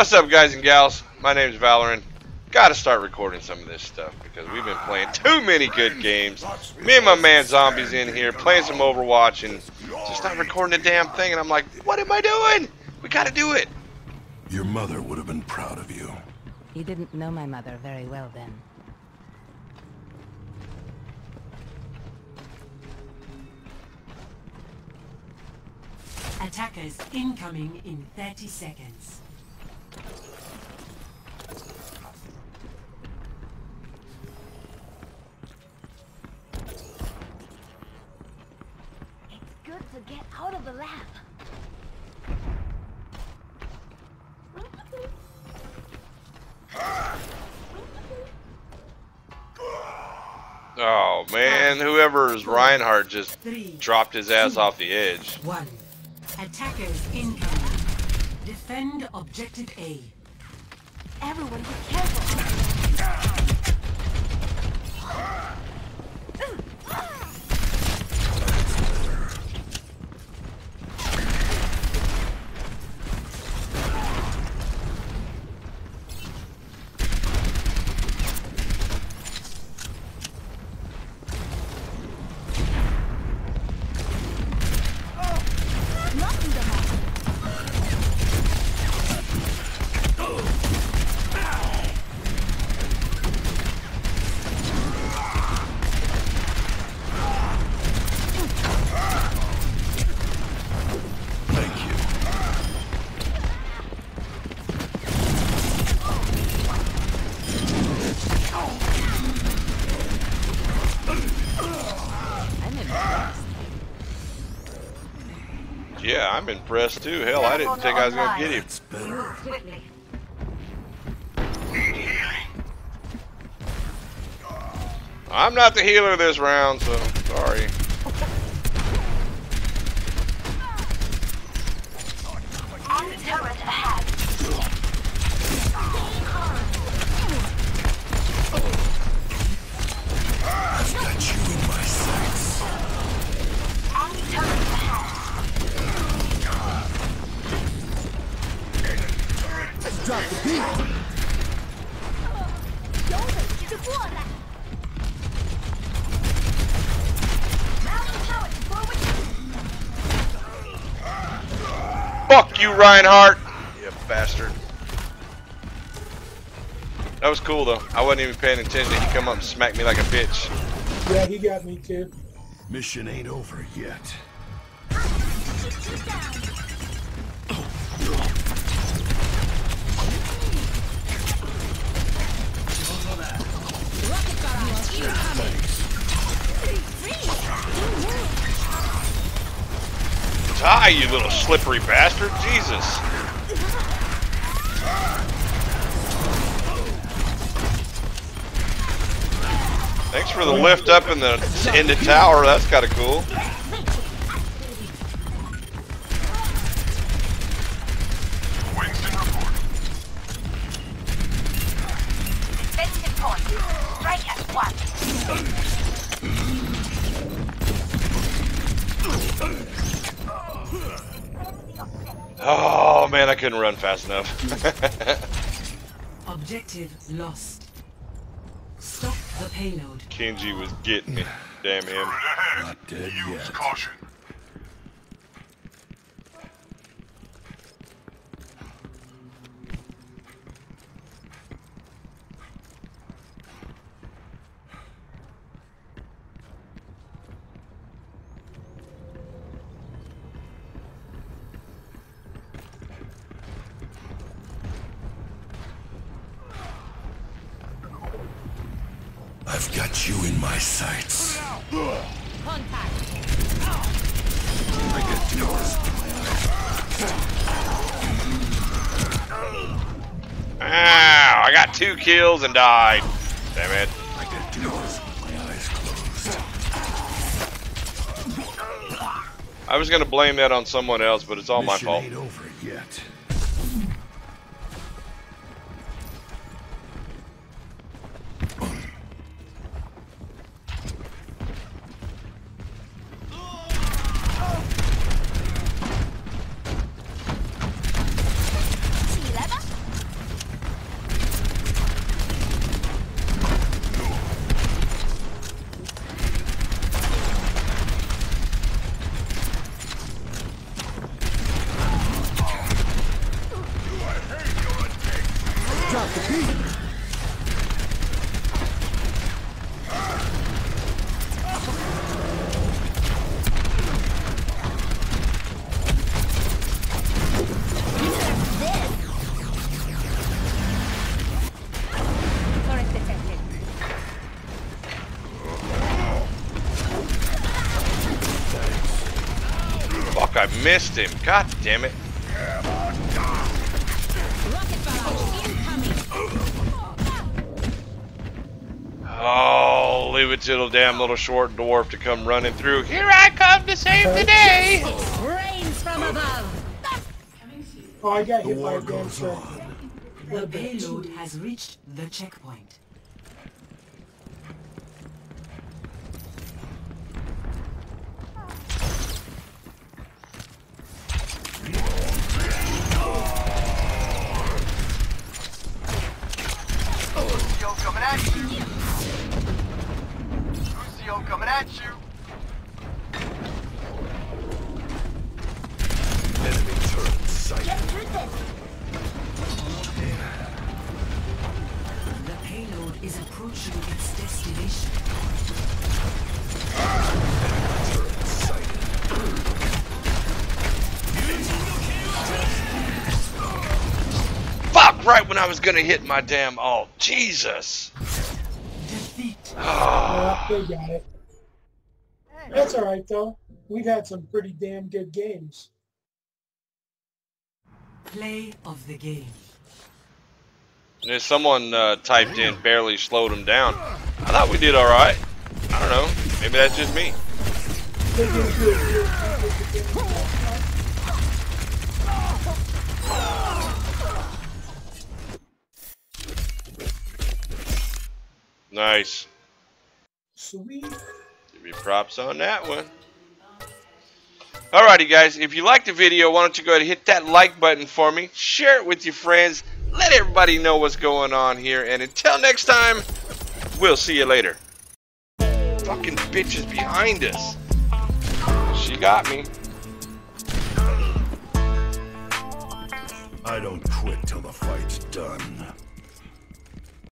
What's up, guys and gals? My name is Valerin. Gotta start recording some of this stuff because we've been playing too many good games. Me and my man Zombies in here playing some Overwatch and just not recording the damn thing. And I'm like, what am I doing? We gotta do it. Your mother would have been proud of you. You didn't know my mother very well then. Attackers incoming in 30 seconds. To get out of the lab. Oh man, whoever is Reinhardt just Three, dropped his ass off the edge. one. Attackers incoming. Defend objective A. Everyone be careful. Knocking them off. Thank you. I'm impressed. Yeah, I'm impressed too. Hell, I didn't think I was gonna get him. Better. I'm not the healer this round, so sorry. You, Reinhardt! You bastard. That was cool though. I wasn't even paying attention. He come up and smack me like a bitch. Yeah, he got me too. Mission ain't over yet. Die, you little slippery bastard! Jesus! Thanks for the lift up in the in the tower. That's kind of cool. Oh man, I couldn't run fast enough. Objective lost. Stop the payload. Genji was getting me. Damn him. Not dead yet. I've got you in my sights. Contact. I get yours. Ow! I got two kills and died. Damn it. I get yours. My eyes closed. I was gonna blame that on someone else, but it's all my fault. ain't over yet. I missed him. God damn it. Rocket barrage incoming. Oh, leave it to the damn little short dwarf to come running through. Here I come to save the day. Rains from above. Oh, I got The hit by war a damn goes on. The payload has reached the checkpoint. Lucio coming at you. Enemy turret sighted. The payload is approaching its destination. Turret sighted. Fuck, right when I was gonna hit my damn. Oh, Jesus. Defeat. Yeah, they got it. That's all right though. We've had some pretty damn good games. Play of the game. There's someone uh, typed in barely slowed him down. I thought we did all right. I don't know. Maybe that's just me. Nice. Sweet. Give you props on that one. Alrighty, guys. If you liked the video, why don't you go ahead and hit that like button for me? Share it with your friends. Let everybody know what's going on here. And until next time, we'll see you later. Fucking bitch is behind us. She got me. I don't quit till the fight's done.